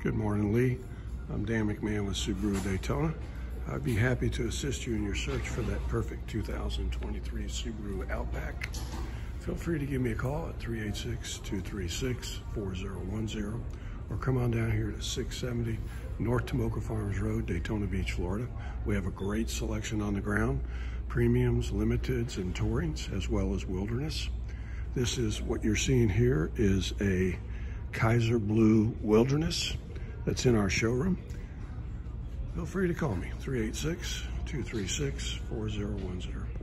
Good morning, Leigh. I'm Dan McMahon with Subaru Daytona. I'd be happy to assist you in your search for that perfect 2023 Subaru Outback. Feel free to give me a call at 386-236-4010 or come on down here to 670 North Tomoka Farms Road, Daytona Beach, Florida. We have a great selection on the ground, premiums, limiteds, and tourings, as well as wilderness. This is what you're seeing here is a Geyser Blue Wilderness that's in our showroom. Feel free to call me, 386 236 4010.